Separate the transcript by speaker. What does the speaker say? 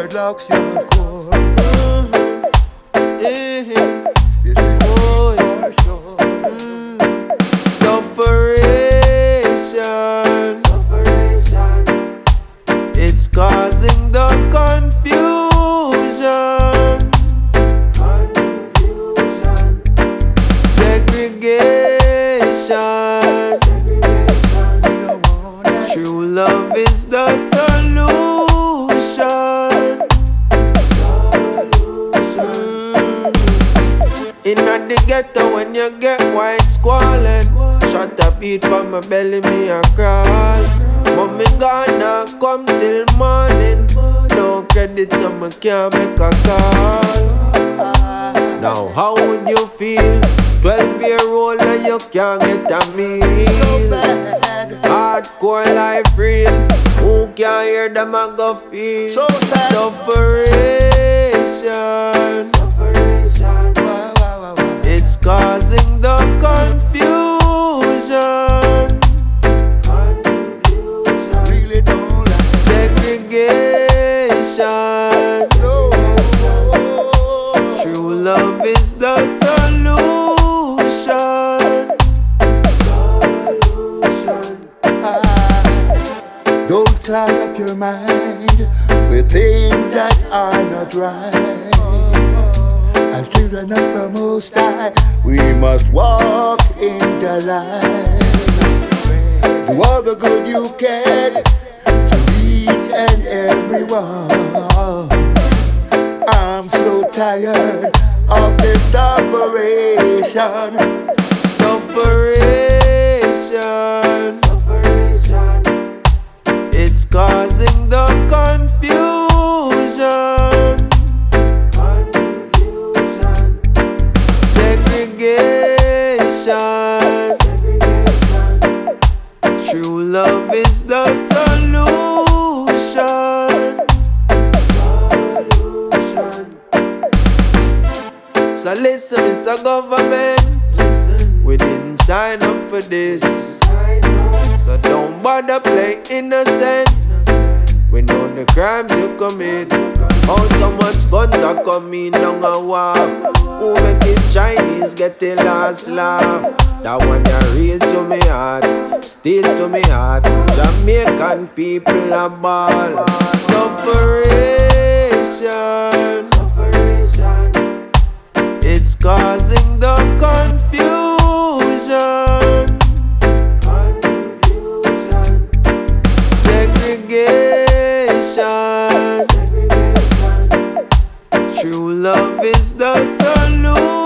Speaker 1: Fred Locks. Mm-hmm.
Speaker 2: Yeah.
Speaker 1: Yes,
Speaker 2: Oh, yeah.
Speaker 1: sure.
Speaker 2: Sufferation. Sufferation. It's causing the confusion. Confusion. Segregation. In the ghetto when you get white squalling. Shot a beat from my belly, me a crawl Mommy gonna come till morning. No credit so me can't make a call. Now how would you feel? 12 year old and you can't get a meal. Hardcore life real. Who can hear them a go feel?
Speaker 1: So sad.
Speaker 2: Sufferation
Speaker 1: cloud up your mind with things that are not right. As children of the Most High, we must walk in Jah light. Do all the good you can to each and everyone. I'm so tired of this separation.
Speaker 2: Sufferation causing the confusion. Confusion. Segregation. Segregation. True love is the solution. Solution. So listen, Mr. Government. We didn't sign up for this. So don't bother play innocent. We know the crimes you commit. Oh, so much guns are coming down a wharf. Who make it Chinese get the last laugh? That one ya real to me heart, still to me heart. Jamaican people a ball. Sufferation. It's causing the Segregation.